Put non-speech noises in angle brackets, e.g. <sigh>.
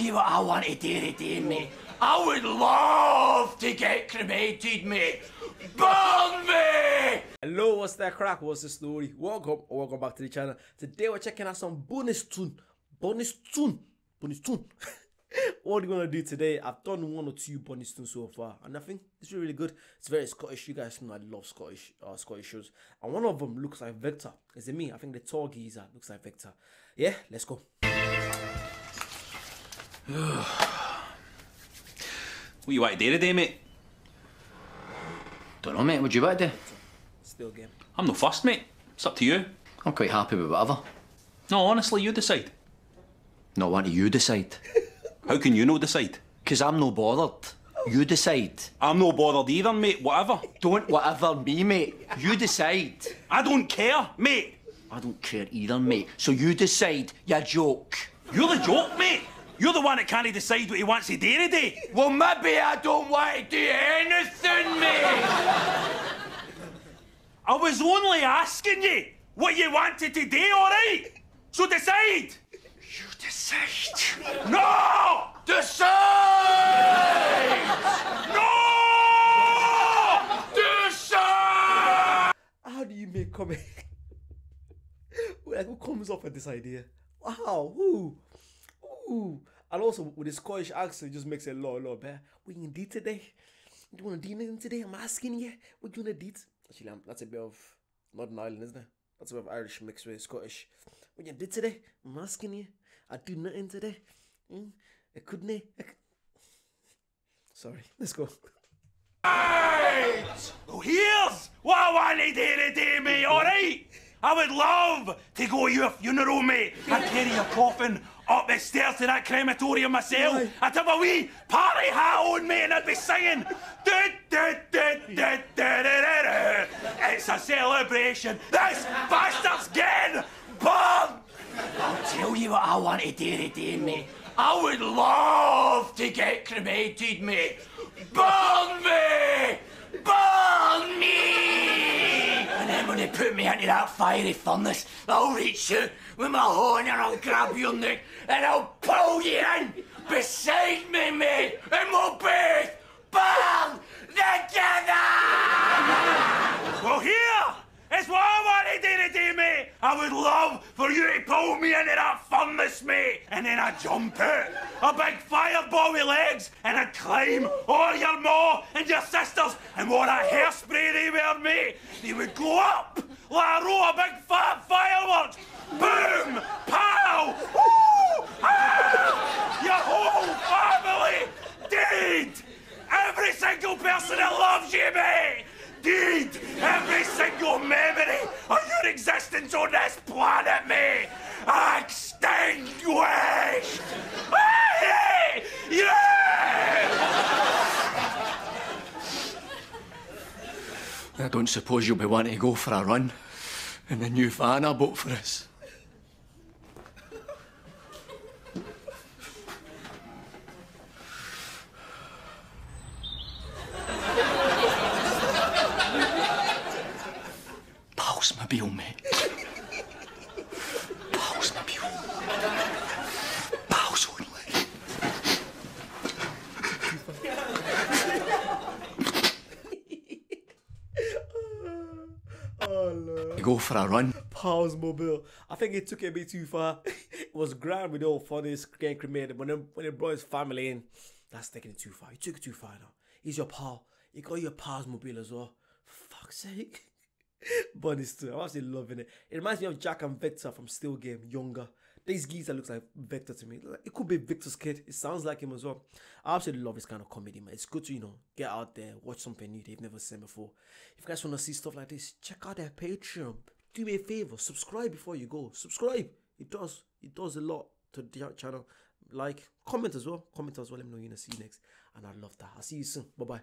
you what I want to do today, mate. I would love to get cremated, mate. Burn me! Hello, what's that crack? What's the story? Welcome welcome back to the channel. Today we're checking out some Burnistoun. Bonus tune. Burnistoun. <laughs> what are we gonna do today? I've done one or two Burnistouns so far, and I think it's really, really good. It's very Scottish. You guys know I love Scottish uh, Scottish shows. And one of them looks like Victor. Is it me? I think the tall geezer looks like Victor. Yeah, let's go. <sighs> What you want to do today, mate? Don't know, mate. What do you want to do? Still game. I'm no fussed, mate. It's up to you. I'm quite happy with whatever. No, honestly, you decide. Not want to you decide. <laughs> How can you no decide? Because I'm no bothered. You decide. I'm no bothered either, mate. Whatever. Don't whatever me, mate. You decide. I don't care, mate. I don't care either, mate. So you decide. You joke. You're the joke, mate. You're the one that can't decide what he wants to do today. Well, maybe I don't want to do anything, mate. I was only asking you what you wanted to do, alright? So decide. You decide. No! Decide! No! Decide! How do you make comment? who comes up with this idea? Wow, who? Ooh. And also, with the Scottish accent, it just makes it a lot, a lot better. What you gonna do today? You wanna do anything today? I'm asking you. What you gonna do? Actually, that's a bit of Northern Ireland, isn't it? That's a bit of Irish mixed with Scottish. What you did today? I'm asking you. I do nothing today. Mm? I couldn't. I c- Sorry, <laughs> let's go. Right! Well, here's what I want to do alright? I would love to go to your funeral, mate. I'd carry your coffin up the stairs to that crematorium myself. Aye. I'd have a wee party hat on, mate, and I'd be singing. It's a celebration. This bastard's getting burned! I'll tell you what I want to do today, mate. I would love to get cremated, mate. Burn me! Burn me! When they put me into that fiery furnace, I'll reach you with my horn and I'll grab your neck and I'll pull you in beside me, mate, and we'll both burn together! Well, here is what I want to do mate. I would love for you to pull me into that furnace, mate, and then I jump out, a big fireball with legs, and I'd climb over your ma and your sisters, and what a hairspray they were, mate. They would go up like a row of big fat fireworks. Boom! Pow! Woo! Ah! Your whole family dead! Every single person that loves you, mate! Dead! Every single memory of your existence on this planet, mate! Extinguished! Aye! Yeah! I don't suppose you'll be wanting to go for a run in the new van I bought for us. Palsmobile, mate. Palsmobile. Pulse only. Oh, Lord. Go for a run. Pals Mobile. I think it took it a bit too far. <laughs> it was grand with all funny getting cremated. When when it brought his family in, that's taking it too far. You took it too far now. He's your pal. You got your Pals Mobile as well. For fuck's sake. <laughs> it's still, I'm actually loving it. It reminds me of Jack and Victor from Still Game, younger. This geezer looks like Victor to me. It could be Victor's kid. It sounds like him as well. I absolutely love this kind of comedy, man. It's good to, you know, get out there, watch something new they've never seen before. If you guys want to see stuff like this, check out their Patreon. Do me a favor, subscribe before you go. Subscribe. It does. It does a lot to the channel. Like, comment as well. Comment as well. Let me know you're going to see you next. And I love that. I'll see you soon. Bye bye.